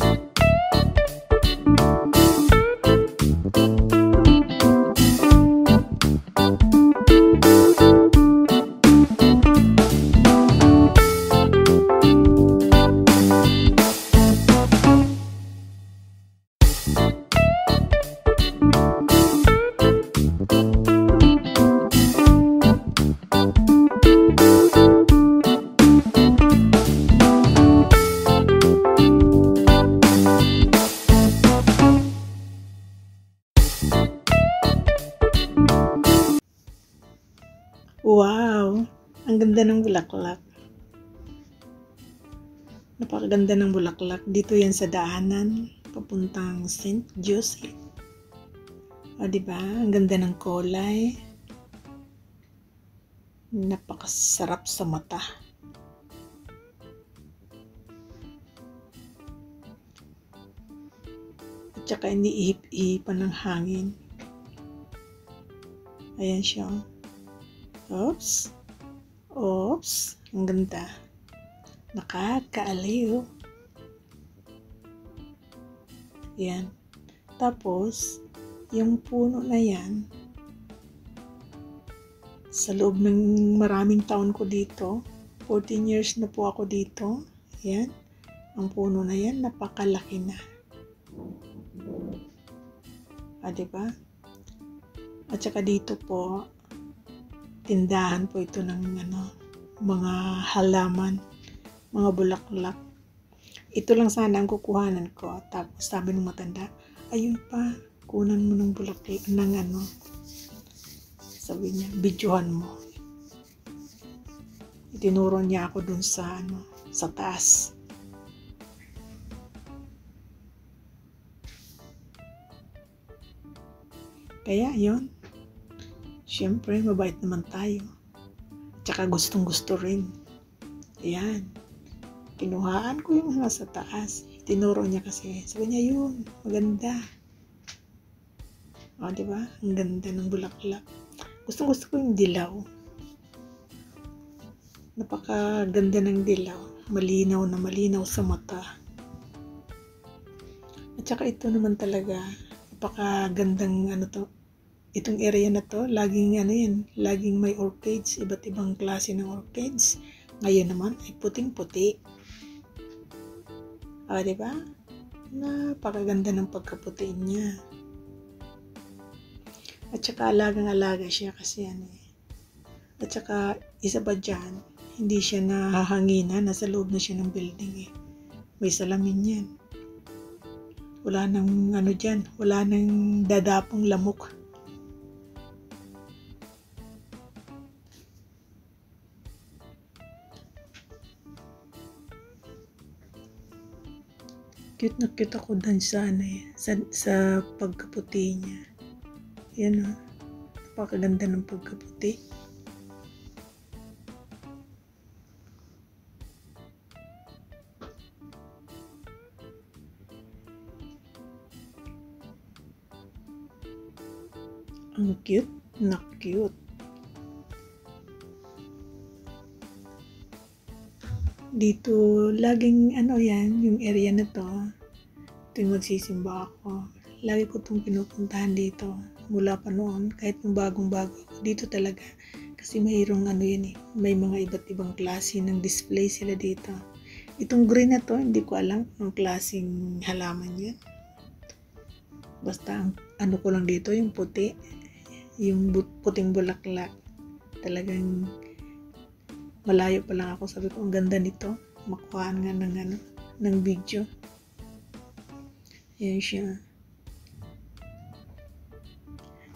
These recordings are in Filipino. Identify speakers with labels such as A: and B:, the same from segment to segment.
A: Wow! Napakaganda ng bulaklak. Dito yan sa daanan, papuntang St. Joseph. O, di ba? Ang ganda ng kulay. Napakasarap sa mata. At saka hindi ihip-ihipan ng hangin. Ayan siya. Oops. Oops. Ang ganda. Nakakaaliw. Yan. Tapos, yung puno na yan, sa loob ng maraming taon ko dito, 14 years na po ako dito, yan, ang puno na yan, napakalaki na. Ah, diba? At saka dito po, tindahan po ito ng ano, mga halaman, mga bulaklak. Ito lang sana ang kukuhanan ko. Tapos sabi ng matanda, ayun pa, kunan mo ng bulaklak ng ano. Sabi niya, videohan mo. Itinuro niya ako dun sa ano, sa taas. Kaya yon Siyempre, mabait naman tayo. Tsaka gustong gusto rin. Ayan. Kinuhaan ko yung mga sa taas. Tinuro niya kasi. Sabi niya yun, maganda. O, di ba? Ang ganda ng bulaklak. Gustong gusto ko yung dilaw. Napakaganda ng dilaw. Malinaw na malinaw sa mata. At saka ito naman talaga, napakagandang ano to, itong area na to, laging ano yan, laging may orchids, iba't ibang klase ng orchids. Ngayon naman ay puting-puti. Ah, di ba? Napakaganda ng pagkaputi niya. At saka alagang-alaga siya kasi ano eh. At saka isa pa dyan, hindi siya nahahanginan, nasa loob na siya ng building eh. May salamin yan. Wala nang ano dyan, wala nang dadapong lamok. Cute na cute ako dun sa ano eh, sa, sa pagkaputi niya. Yan o. Oh. Napakaganda ng pagkaputi. Ang cute na cute. Dito, laging ano yan, yung area na to, tuwing magsisimba ako, lagi ko itong pinupuntahan dito, mula pa noon, kahit yung bagong-bago dito talaga, kasi mayroong ano yun eh, may mga iba't ibang klase ng display sila dito. Itong green na to, hindi ko alam ang klaseng halaman yan. Basta ano ko lang dito, yung puti, yung puting bulaklak, talagang malayo pa lang ako. Sabi ko ang ganda nito. Makuhaan nga ng ano ng video. Yan siya.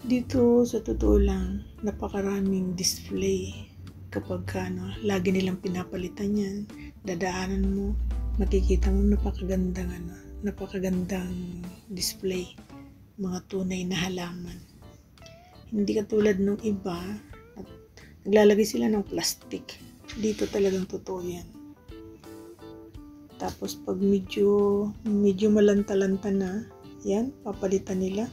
A: Dito sa totoo lang napakaraming display kapag ano, lagi nilang pinapalitan yan. Dadaanan mo makikita mo napakagandang ano napakagandang display. Mga tunay na halaman. Hindi katulad ng iba at naglalagay sila ng plastic dito talagang totoo yan. Tapos pag medyo, medyo malanta-lanta na, yan, papalitan nila.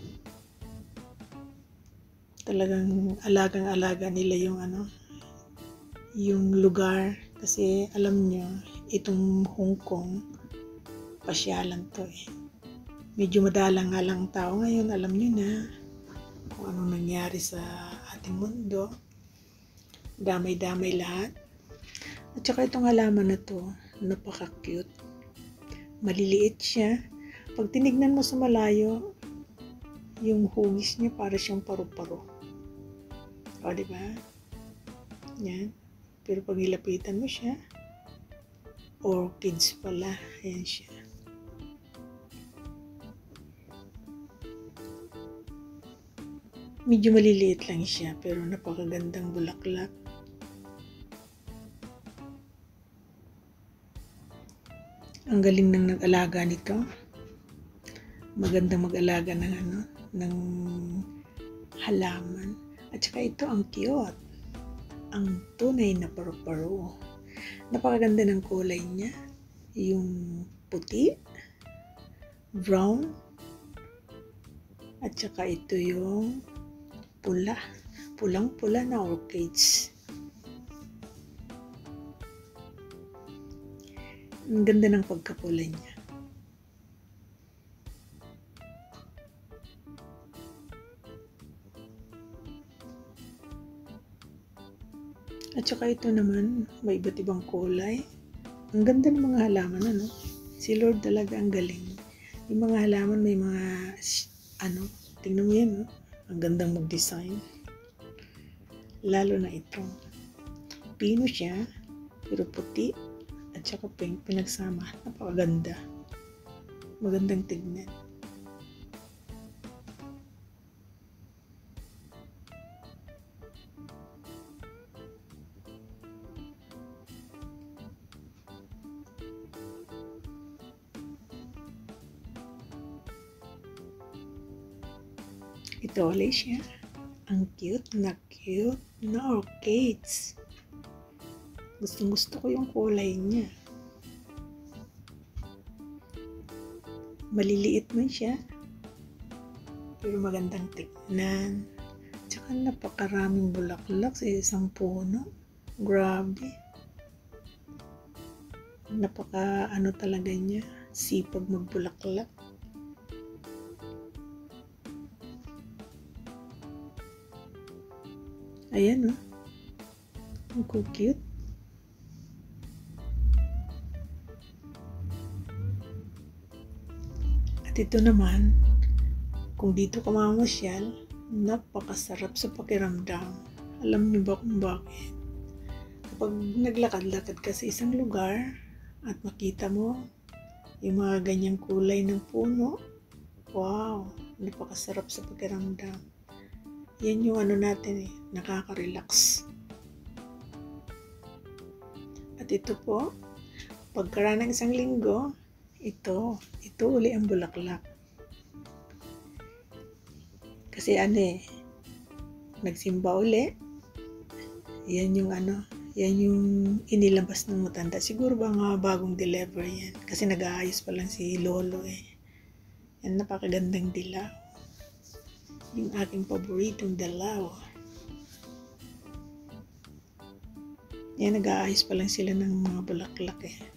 A: Talagang alagang-alaga nila yung ano, yung lugar. Kasi alam nyo, itong Hong Kong, pasyalan to eh. Medyo madalang nga lang tao ngayon, alam nyo na kung anong nangyari sa ating mundo. Damay-damay lahat. At saka itong halaman na to, napaka-cute. Maliliit siya. Pag tinignan mo sa malayo, yung hugis niya para siyang paru-paro. O, di ba? Yan. Pero pag nilapitan mo siya, orchids pala. Ayan siya. Medyo maliliit lang siya, pero napakagandang bulaklak. Ang galing ng nag-alaga nito. Magandang mag-alaga ng ano, ng halaman. At saka ito ang cute. Ang tunay na paru-paro. Napakaganda ng kulay niya. Yung puti, brown, at saka ito yung pula. Pulang-pula na orchids. Ang ganda ng pagkapula niya. At saka ito naman, may iba't ibang kulay. Ang ganda ng mga halaman, ano? Si Lord talaga ang galing. Yung mga halaman may mga, ano, tingnan mo yan, no? Ang gandang mag-design. Lalo na ito. Pino siya, pero puti, at saka pink, pinagsama. Napakaganda. Magandang tignan. Ito ulit siya. Ang cute na cute na orchids. Gustong gusto ko yung kulay niya. Maliliit man siya. Pero magandang tignan. Tsaka napakaraming bulaklak sa isang puno. Grabe. Napaka ano talaga niya. Sipag magbulaklak. Ayan oh. Ang cute. At ito naman, kung dito ka mamasyal, napakasarap sa pakiramdam. Alam niyo ba kung bakit? Kapag naglakad-lakad ka sa isang lugar at makita mo yung mga ganyang kulay ng puno, wow, napakasarap sa pakiramdam. Yan yung ano natin eh, nakaka-relax. At ito po, pagkaraan ng isang linggo, ito, ito uli ang bulaklak. Kasi ano eh, nagsimba uli, yan yung ano, yan yung inilabas ng matanda. Siguro ba nga bagong deliver yan. Kasi nag-aayos pa lang si Lolo eh. Yan napakagandang dilaw. Yung aking paboritong dilaw. Yan nag-aayos pa lang sila ng mga bulaklak eh.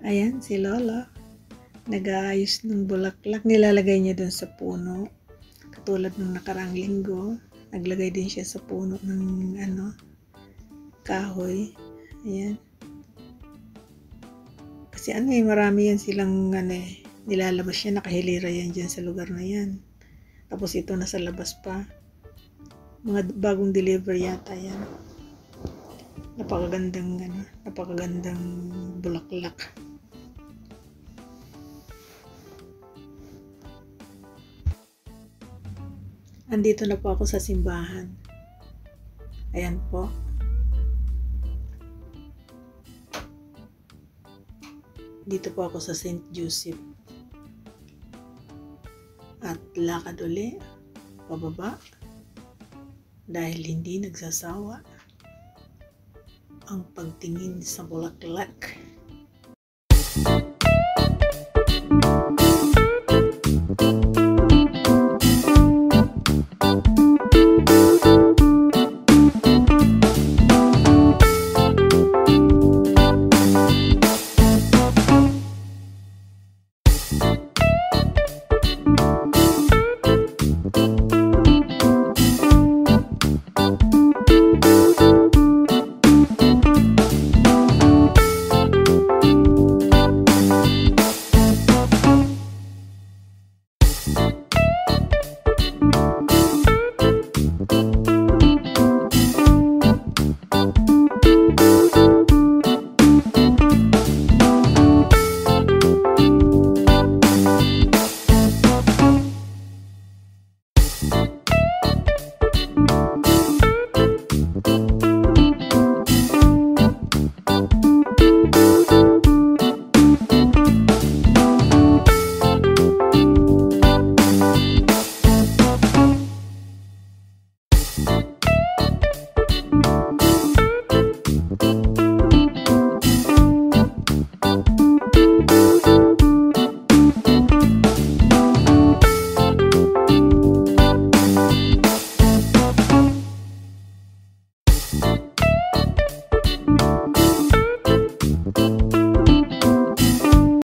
A: Ayan, si Lola. Nag-aayos ng bulaklak. Nilalagay niya dun sa puno. Katulad ng nakarang linggo. Naglagay din siya sa puno ng ano, kahoy. Ayan. Kasi ano eh, marami yan silang ano eh, nilalabas siya, nakahilira yan dyan sa lugar na yan. Tapos ito nasa labas pa. Mga bagong deliver yata yan. Napakagandang ano, napakagandang bulaklak. Andito na po ako sa simbahan. Ayan po. Dito po ako sa St. Joseph. At lakad uli, pababa, dahil hindi nagsasawa ang pagtingin sa bulaklak.